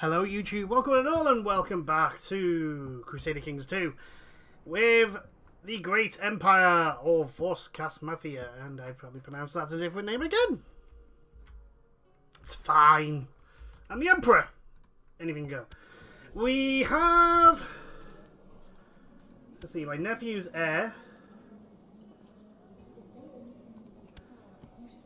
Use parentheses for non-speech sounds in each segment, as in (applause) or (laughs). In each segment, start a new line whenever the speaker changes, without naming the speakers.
Hello YouTube, welcome and all and welcome back to Crusader Kings 2 with the Great Empire of Voskasmathia and I probably pronounced that a different name again. It's fine. I'm the Emperor. Anything go. We have let's see, my nephew's heir.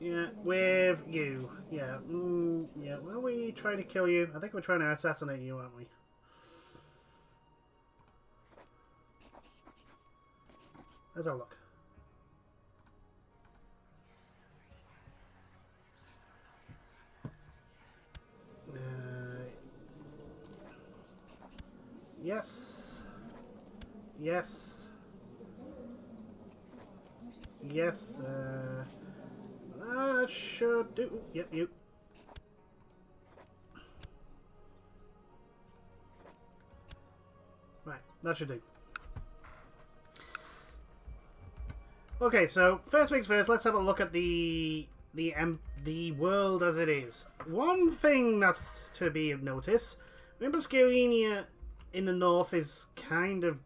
Yeah, with you. Yeah, mm, yeah. Well, are we trying to kill you? I think we're trying to assassinate you, aren't we? Let's look. Uh, yes. Yes. Yes. Uh, that should do. Yep, you. Right, that should do. Okay, so first things first, let's have a look at the the um, the world as it is. One thing that's to be of notice, remember Scalia in the north is kind of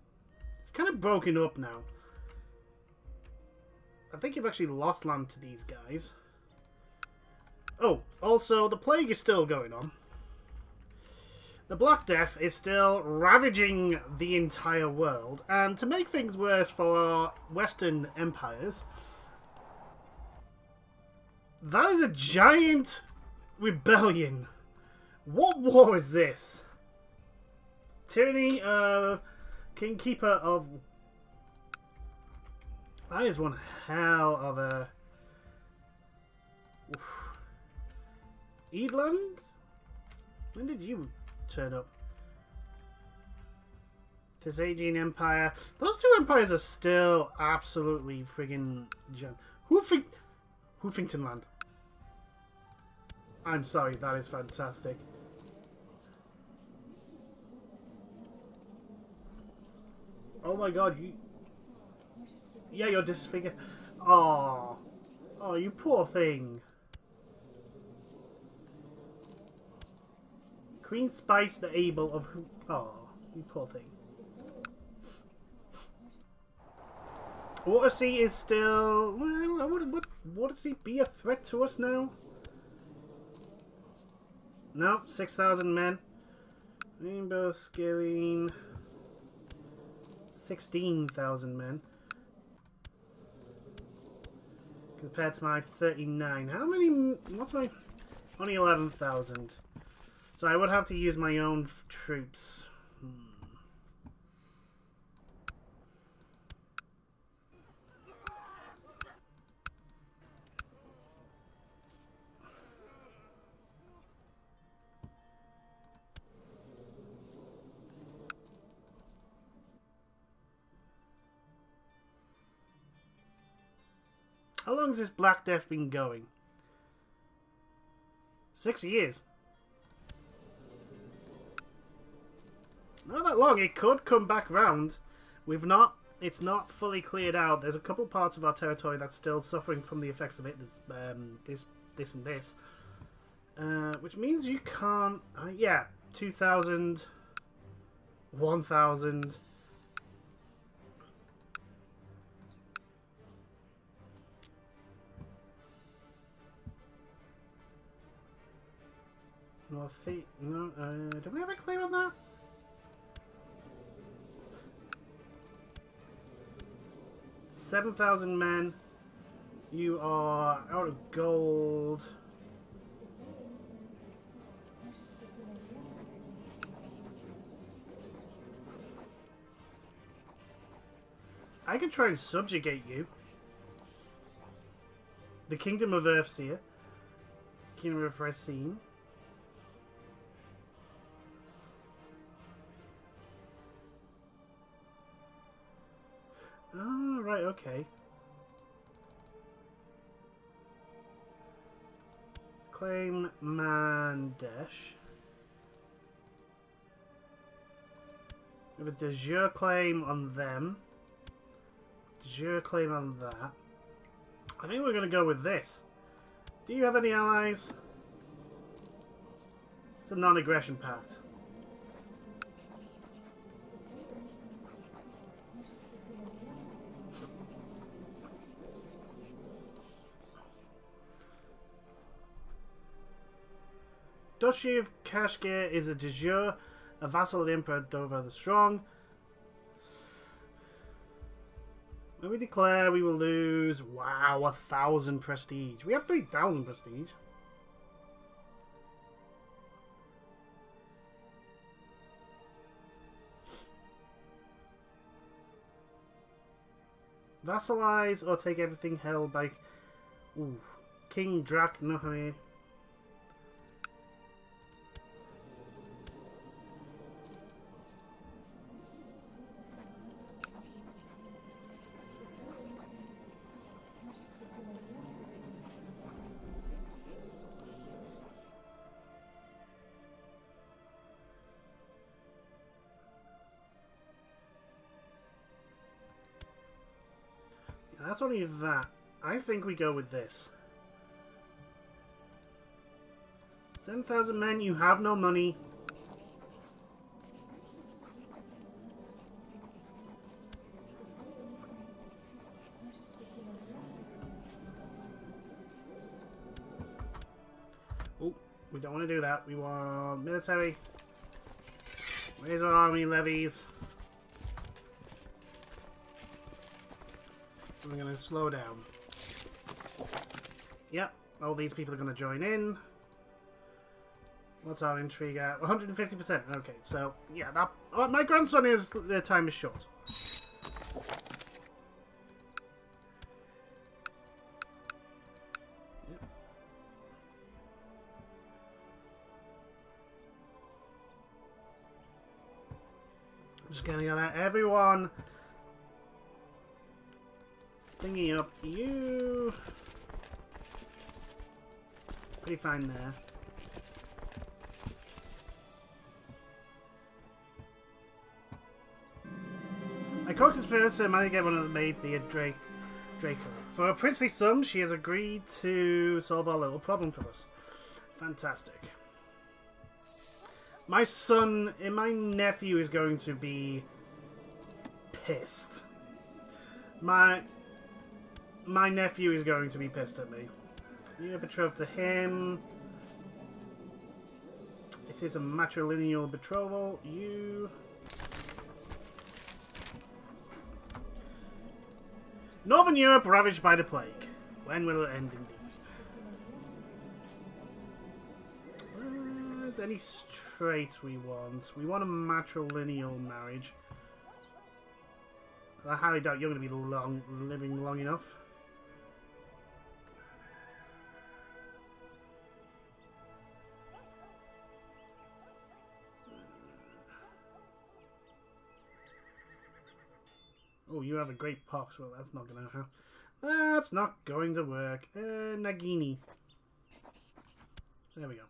it's kind of broken up now. I think you've actually lost land to these guys. Oh, also, the plague is still going on. The Black Death is still ravaging the entire world, and to make things worse for Western empires, that is a giant rebellion. What war is this? Tyranny, uh, King Keeper of that is one hell of a... Eidland? When did you turn up? This Thessalian Empire. Those two empires are still absolutely friggin' junk. Hoofing... Hoofington Land. I'm sorry, that is fantastic. Oh my god, you... Yeah, you're disfigured. Oh. Oh, you poor thing. Queen Spice the Able of who? Oh, you poor thing. Water Sea is still... Would, would Water Sea be a threat to us now? No, 6,000 men. Rainbow scaling... 16,000 men. compared to my 39. How many... What's my... Only 11,000. So I would have to use my own troops. Hmm. How long has this Black Death been going? Six years. Not that long. It could come back round. We've not... It's not fully cleared out. There's a couple parts of our territory that's still suffering from the effects of it. There's um, this, this, and this. Uh, which means you can't... Uh, yeah, 2,000... 1,000... North Feet. No, uh, do we have a claim on that? Seven thousand men. You are out of gold. I could try and subjugate you. The Kingdom of Earthseer. Kingdom of Racine. Okay. Claim Mandesh. We have a de jure claim on them. De jure claim on that. I think we're going to go with this. Do you have any allies? It's a non-aggression pact. Duchy of Kashgar is a de jure, a vassal of the Emperor Dova the Strong. When we declare, we will lose, wow, a thousand prestige. We have 3,000 prestige. Vassalize or take everything held by ooh, King Nohame. That's only that. I think we go with this. 7,000 men, you have no money. Oh, we don't want to do that. We want military. Raise our army levies. We're going to slow down. Yep, all these people are going to join in. What's our intrigue at? 150%. Okay, so, yeah, that... Oh, my grandson is... The time is short. Just getting that. Everyone thingy up you. Pretty fine there. I cooked his parents and managed to get one of the maids, the uh, Drake, Draco. For a princely sum, she has agreed to solve our little problem for us. Fantastic. My son and my nephew is going to be pissed. My my nephew is going to be pissed at me. You're betrothed to him. It is a matrilineal betrothal. You... Northern Europe ravaged by the plague. When will it end indeed? Uh, is any traits we want? We want a matrilineal marriage. I highly doubt you're going to be long, living long enough. Oh, you have a great pox. Well, that's not gonna happen. That's not going to work. Uh, Nagini. There we go.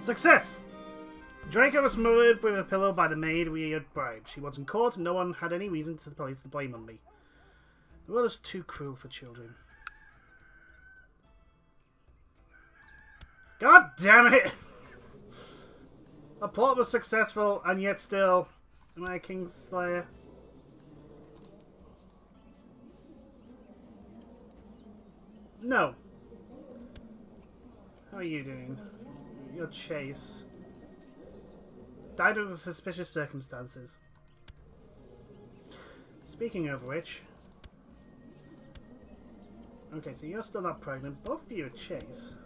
Success! Draco was murdered with a pillow by the maid we had bribed. She wasn't caught, and no one had any reason to place the blame on me. The world is too cruel for children. God damn it! The plot was successful, and yet still, am I a Kingslayer? No. How are you doing? Your chase. Died under suspicious circumstances. Speaking of which... Okay, so you're still not pregnant. Both of you are chase.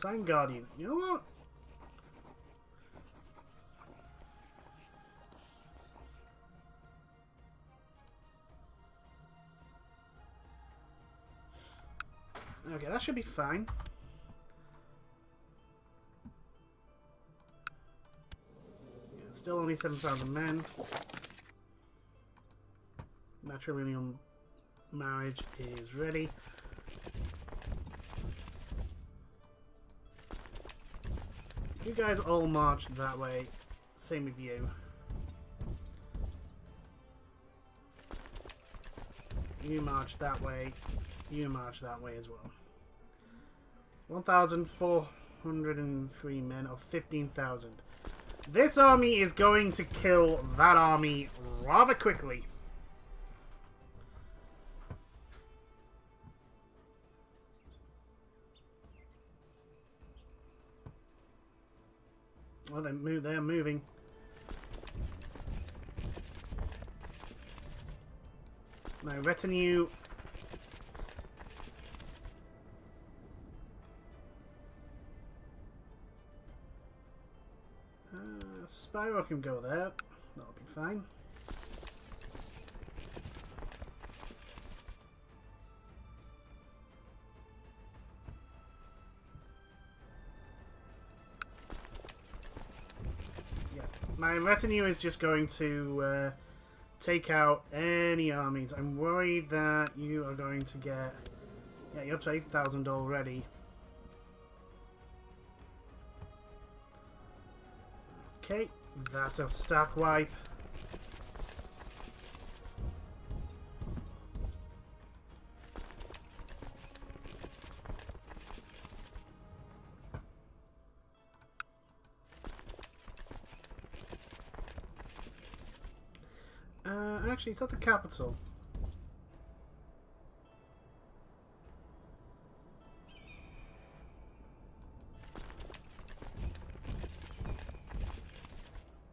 Sign Guardian. You know what? Okay, that should be fine. Yeah, still only 7,000 men. Matrilineal marriage is ready. You guys all march that way. Same with you. You march that way. You march that way as well. 1,403 men of 15,000. This army is going to kill that army rather quickly. They move. They're moving. My retinue. Uh, Spyro can go there. That'll be fine. My retinue is just going to uh, take out any armies. I'm worried that you are going to get... Yeah, you're up to 8,000 already. Okay, that's a stack wipe. Actually, it's at the capital.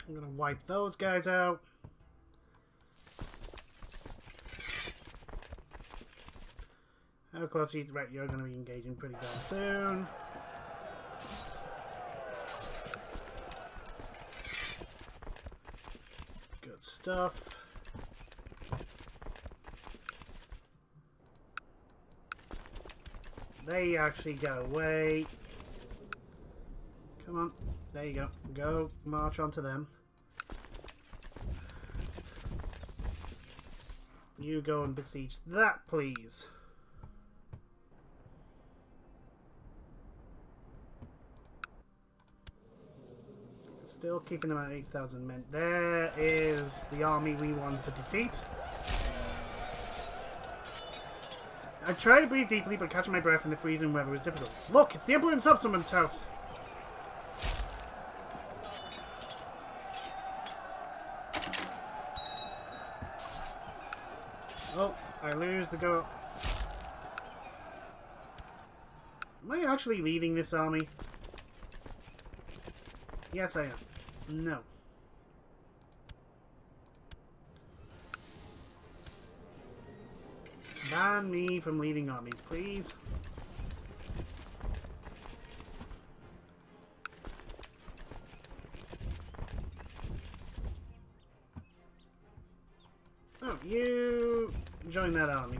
I'm gonna wipe those guys out. How close are you? Right, you're gonna be engaging pretty darn soon. Good stuff. They actually go away. Come on. There you go. Go march onto them. You go and besiege that, please. Still keeping at 8,000 men. There is the army we want to defeat. I tried to breathe deeply, but catching my breath in the freezing weather was difficult. Look, it's the Emperor himself summoned house. Oh, I lose the go. Am I actually leading this army? Yes, I am. No. Ban me from leading armies, please. Oh, you join that army.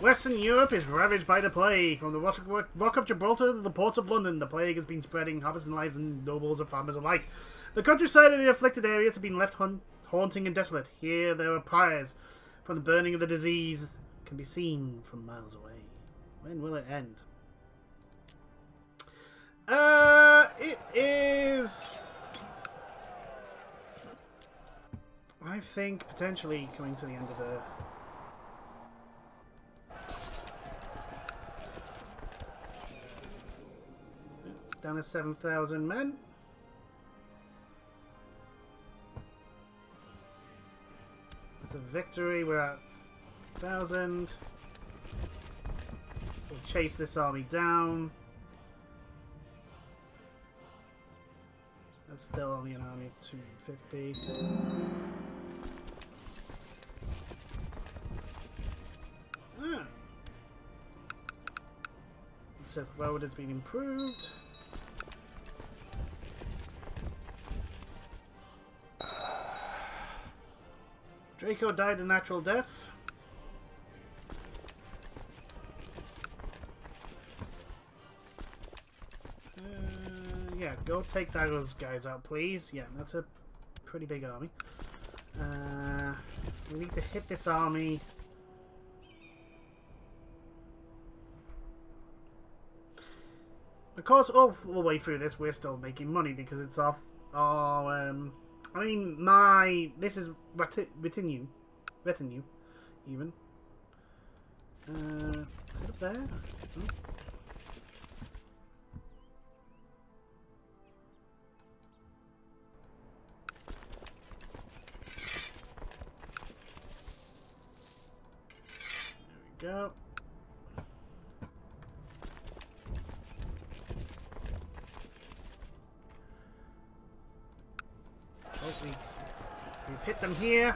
Western Europe is ravaged by the plague. From the Rock of Gibraltar to the ports of London, the plague has been spreading, harvesting lives and nobles and farmers alike. The countryside of the afflicted areas have been left haunting and desolate. Here there are pyres from the burning of the disease can be seen from miles away. When will it end? Uh, it is... I think potentially coming to the end of the Down to 7,000 men. A victory. We're at 1,000. We'll chase this army down. That's still only an army of 250. Ah. Silk Road has been improved. Draco died a natural death. Uh, yeah, go take those guys out, please. Yeah, that's a pretty big army. Uh, we need to hit this army. Of course, all the way through this, we're still making money because it's off our. Um, I mean, my this is reti retinue, retinue, even. Uh, up there. Oh. go. Hit them here.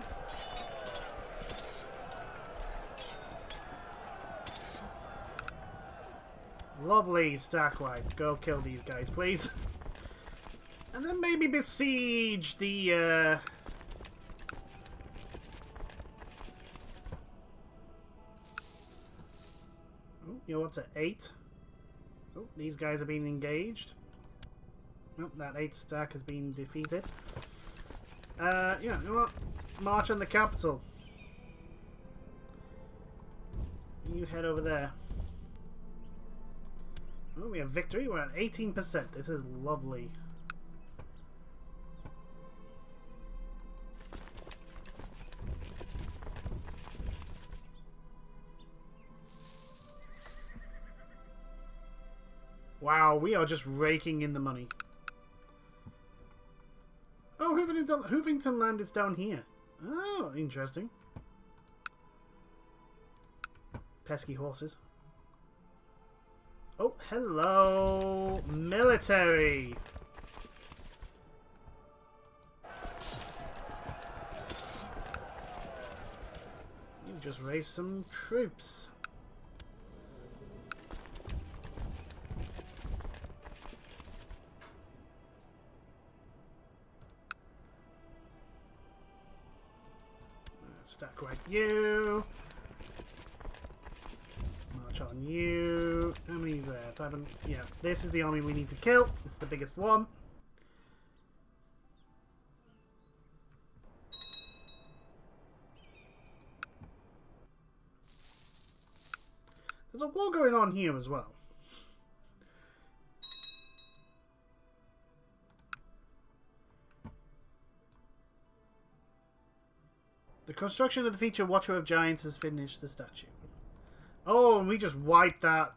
Lovely, Stack wipe. Go kill these guys, please. And then maybe besiege the, uh... Oh, you're up to eight. Oh, these guys are being engaged. Nope, that eight stack has been defeated. Uh, yeah, you know what? March on the capital. You head over there. Oh, we have victory. We're at 18%. This is lovely. Wow, we are just raking in the money. Hoovington, Hoovington Land is down here. Oh, interesting. Pesky horses. Oh, hello, military. You just raised some troops. You. March on you. How many there? Five and, yeah, this is the army we need to kill. It's the biggest one. There's a war going on here as well. The construction of the feature Watcher of Giants has finished the statue. Oh, and we just wiped that.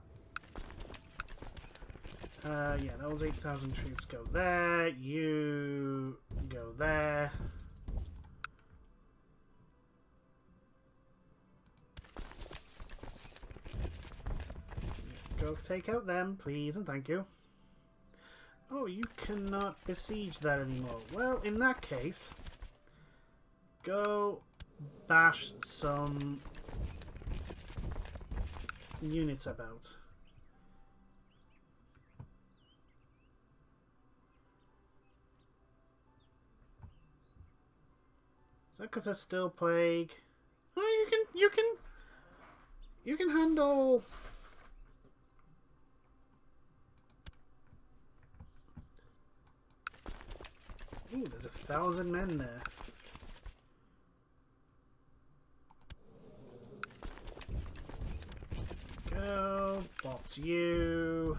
Uh, yeah, that was 8,000 troops go there. You go there. Go take out them, please, and thank you. Oh, you cannot besiege that anymore. Well, in that case, go bash some units about. Is that because there's still plague? Oh, you can, you can, you can handle. Ooh, there's a thousand men there. Go, you.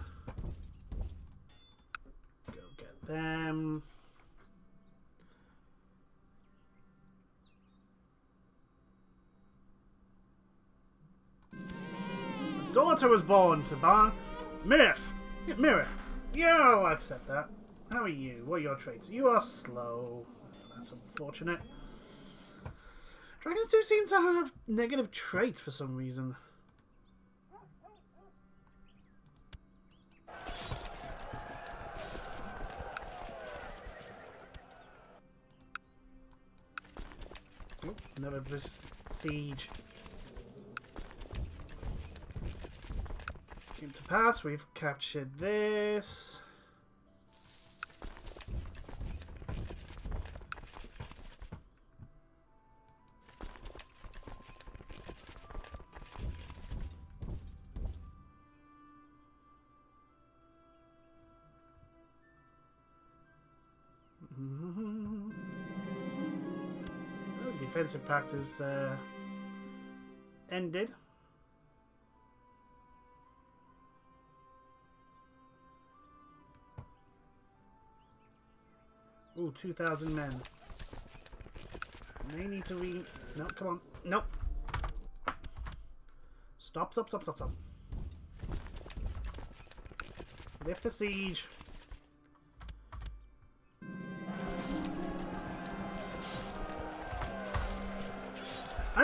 Go get them. A daughter was born to Bar Mirth. Mirror. Yeah, I'll accept that. How are you? What are your traits? You are slow. That's unfortunate. Dragons do seem to have negative traits for some reason. Another siege. Came to pass, we've captured this. Defensive Pact has uh, ended. Ooh, 2,000 men. They need to re... No, come on. Nope. Stop, stop, stop, stop, stop. Lift the siege.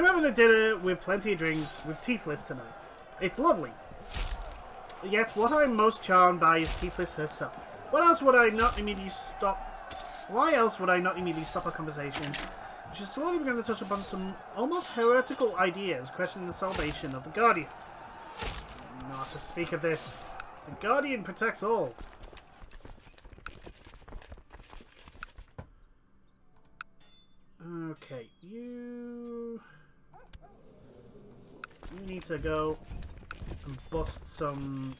I'm having a dinner with plenty of drinks with Tieflis tonight. It's lovely. Yet, what I'm most charmed by is Tieflis herself. What else would I not immediately stop... Why else would I not immediately stop a conversation is slowly going to touch upon some almost heretical ideas questioning the salvation of the Guardian. Not to speak of this, the Guardian protects all. Okay, you... You need to go and bust some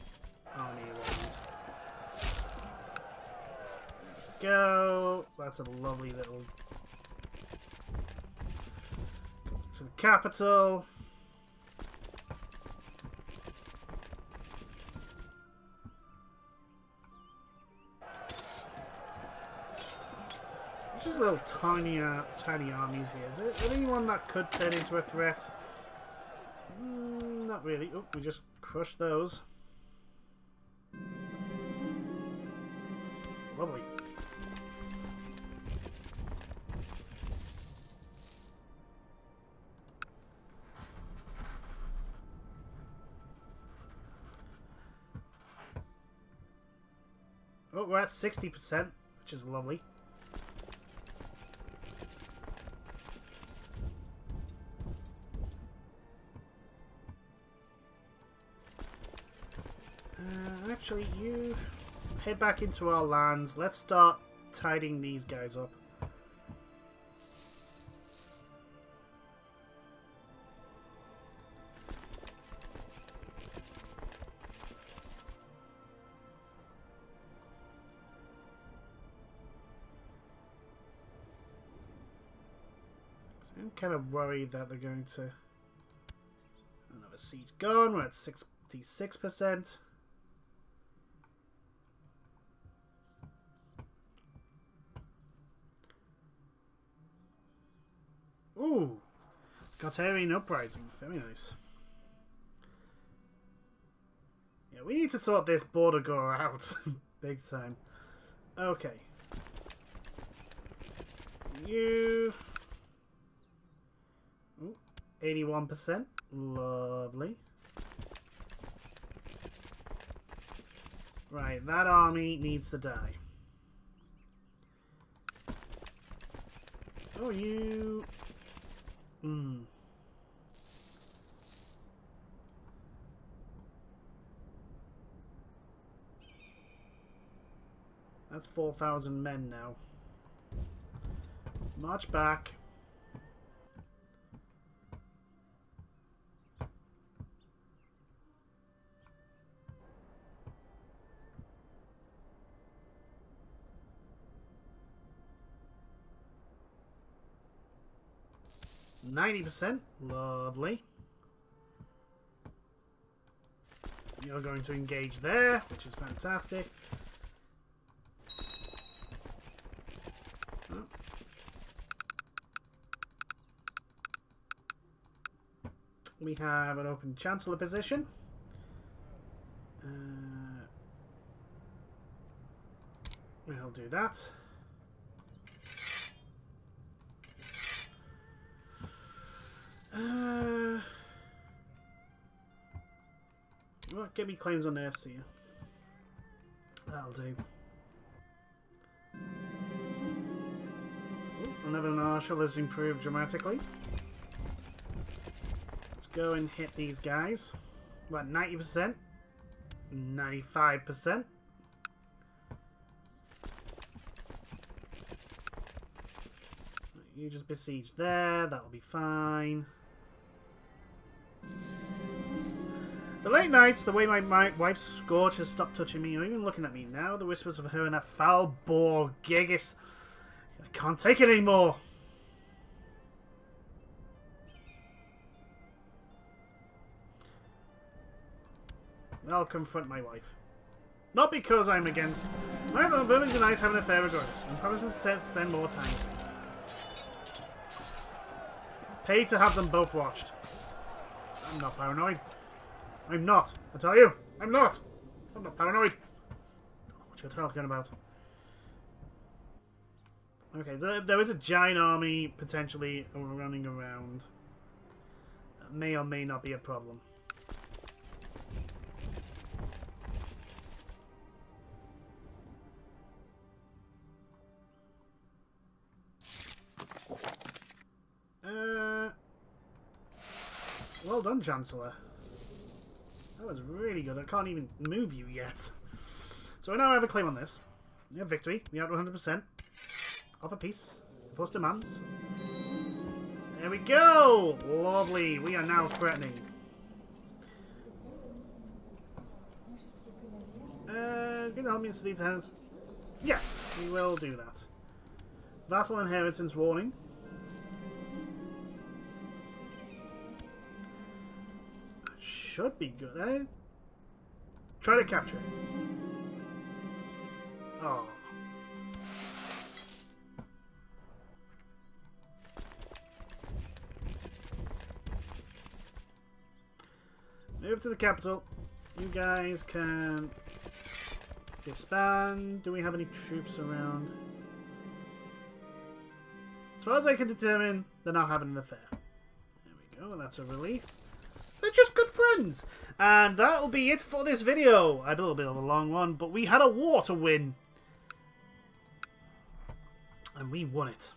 army Go. That's a lovely little to the capital. Just little tiny, uh, tiny armies here. Is there anyone that could turn into a threat? Really. Oh, we just crushed those. Lovely. Oh, we're at 60%, which is lovely. Uh, actually, you head back into our lands. Let's start tidying these guys up. I'm kind of worried that they're going to... Another siege gone. We're at 66%. Ooh! Gartarian Uprising. Very nice. Yeah, we need to sort this border gore out. (laughs) Big time. Okay. You... 81%. Lovely. Right, that army needs to die. Oh, you... Hmm. That's 4,000 men now. March back. Ninety percent, lovely. You're going to engage there, which is fantastic. We have an open Chancellor position. Uh, we'll do that. Uh, well, get me claims on the FC. That'll do. Another Marshal has improved dramatically. Go and hit these guys. What, 90%? 95%? You just besiege there, that'll be fine. The late nights, the way my, my wife's scourge has stopped touching me, or even looking at me now, the whispers of her and that foul boar, Gigas. I can't take it anymore. I'll confront my wife. Not because I'm against... However, Vermington Knights having an affair girls, and promise to spend more time. Pay to have them both watched. I'm not paranoid. I'm not. I tell you, I'm not. I'm not paranoid. What you're talking about. Okay, there, there is a giant army potentially running around. That may or may not be a problem. Uh, well done, Chancellor. That was really good. I can't even move you yet. So I now have a claim on this. We have victory. We have 100%. Offer peace. Enforce demands. There we go! Lovely. We are now threatening. Uh, gonna help me to these hands. Yes, we will do that. Vassal inheritance warning. Should be good, eh? Try to capture it. Oh. Move to the capital. You guys can disband. Do we have any troops around? As far as I can determine, they're not having an affair. There we go, that's a relief. They're just good friends. And that'll be it for this video. A little bit of a long one, but we had a war to win. And we won it.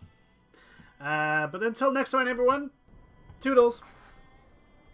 Uh, but until next time, everyone, toodles.